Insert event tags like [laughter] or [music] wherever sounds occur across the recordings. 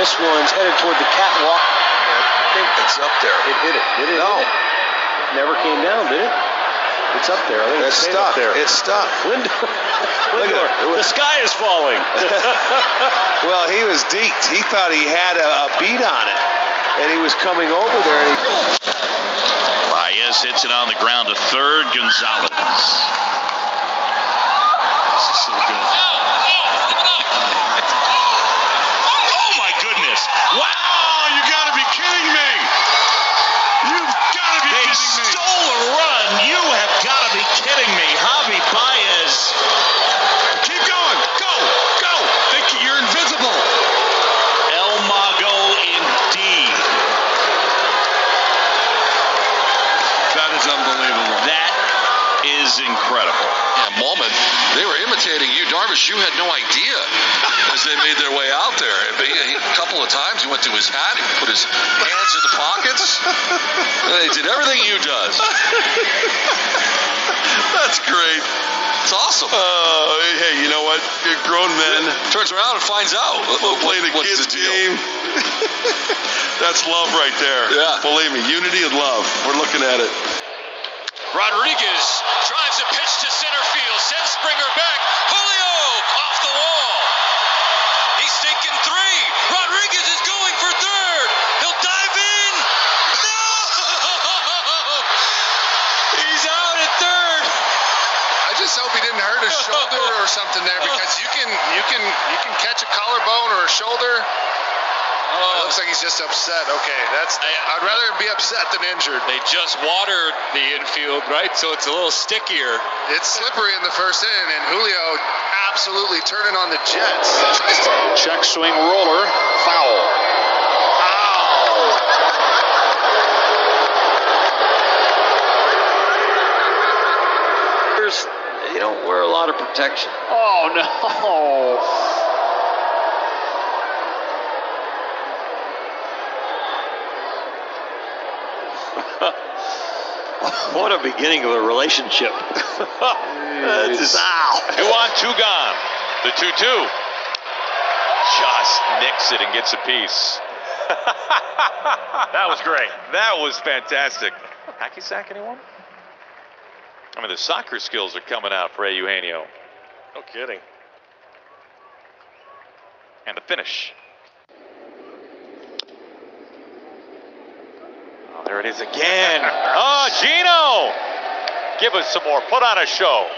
this one's headed toward the catwalk. I think It's up there. it hit it. Did it? No. hit it? It never came down, did it? It's up there. I think It's stayed stuck. Up there. It's stuck. Lindor. Look at [laughs] Lindor. it. It was- The sky is falling. [laughs] [laughs] Well, he was deeked. He thought he had a, a beat on it, and he was coming over there. And he, Baez hits it on the ground to third. Gonzalez. This is so good. Oh, Oh my goodness! Wow! You got to be kidding me! You've got to be they kidding me! They stole a run. You have got to be kidding me, Javi Baez. Keep going. Go. Go. Think you're invisible. El Mago indeed. That is unbelievable. That is incredible. Yeah, moment. They were imitating you, Darvish. You had no idea as they made their way out there. He, a couple of times he went to his hat, he put his hands in the pockets. they did everything you does. That's great. It's awesome. Uh, hey, you know what? You're grown men. Turns around and finds out. We'll play the what's kids' the deal. game. [laughs] That's love right there. Yeah. Believe me, unity and love. We're looking at it. Rodriguez drives a pitch to center field, sends Springer back. Julio off the wall. He's thinking three. Rodriguez is going for third. He'll dive in. No! [laughs] He's out at third. I just hope he didn't hurt his [laughs] shoulder or something there because you can you can you can catch a collarbone or a shoulder. Oh, it looks like he's just upset. Okay, that's. Uh, I'd rather be upset than injured. They just watered the infield, right? So it's a little stickier. It's slippery in the first inning, and Julio absolutely turning on the Jets. Check swing roller, foul. There's- They don't wear a lot of protection. Oh no. [laughs] What a beginning of a relationship. [laughs] That's ow. Two on, two gone. The 2 2. Just nicks it and gets a piece. [laughs] that was great. That was fantastic. Hacky sack, anyone? I mean, the soccer skills are coming out for Eugenio. No kidding. And the finish. There it is again. Oh, Gino! Give us some more. Put on a show.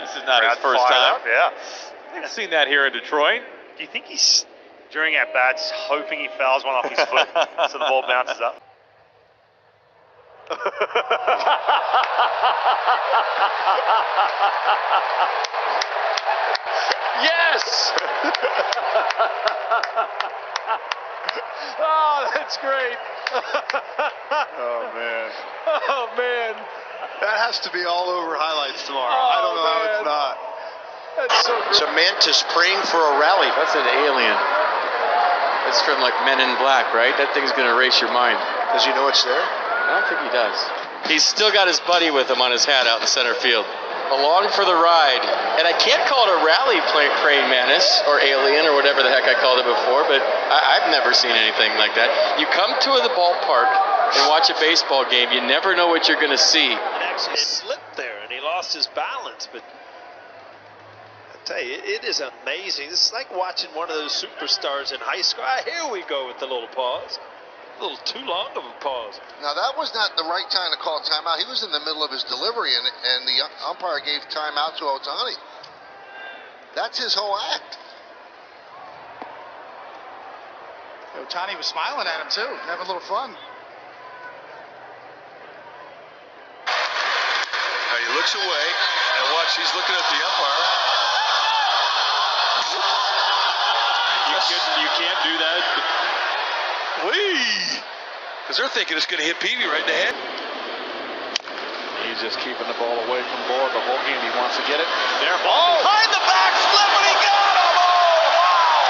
This is not his first time. Yeah. I've seen that here in Detroit. Do you think he's during at bats hoping he fouls one off his foot [laughs] so the ball bounces up? Yes. [laughs] [laughs] oh, that's great. Oh man, Oh man. that has to be all over highlights tomorrow. Oh, I don't know how it's oh, not. That's so great. It's a mantis praying for a rally. That's an alien. That's from like Men in Black, right? That thing's gonna erase your mind. Does he know it's there? I don't think he does. He's still got his buddy with him on his hat out in center field. Along for the ride. And I can't call it a rally play, praying mantis or alien or whatever the heck I called it before, but I, I've never seen anything like that. You come to the ballpark and watch a baseball game, you never know what you're going to see. It actually slipped there and he lost his balance. But I tell you, it, it is amazing. It's like watching one of those superstars in high school. Ah, here we go with the little pause. A little too long of a pause. Now that was not the right time to call timeout. He was in the middle of his delivery, and and the umpire gave timeout to Ohtani. That's his whole act. Ohtani was smiling at him too, having a little fun. Now he looks away and watch. He's looking at the umpire. You, couldn't, you can't do that. Because they're thinking it's going to hit Peavy right in the head. He's just keeping the ball away from Boyd the whole game. He wants to get it. There, ball behind the back flip, and he got him! Oh, wow!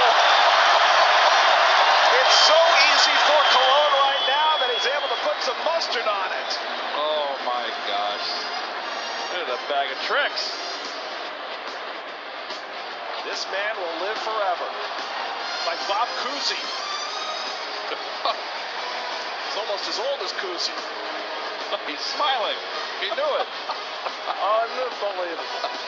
It's so easy for Colon right now that he's able to put some mustard on it. Oh my gosh! Look at a bag of tricks. This man will live forever. like Bob Cousy. [laughs] It's? He's almost as old as Cousy. [laughs] He's smiling. He knew it. [laughs] Unbelievable.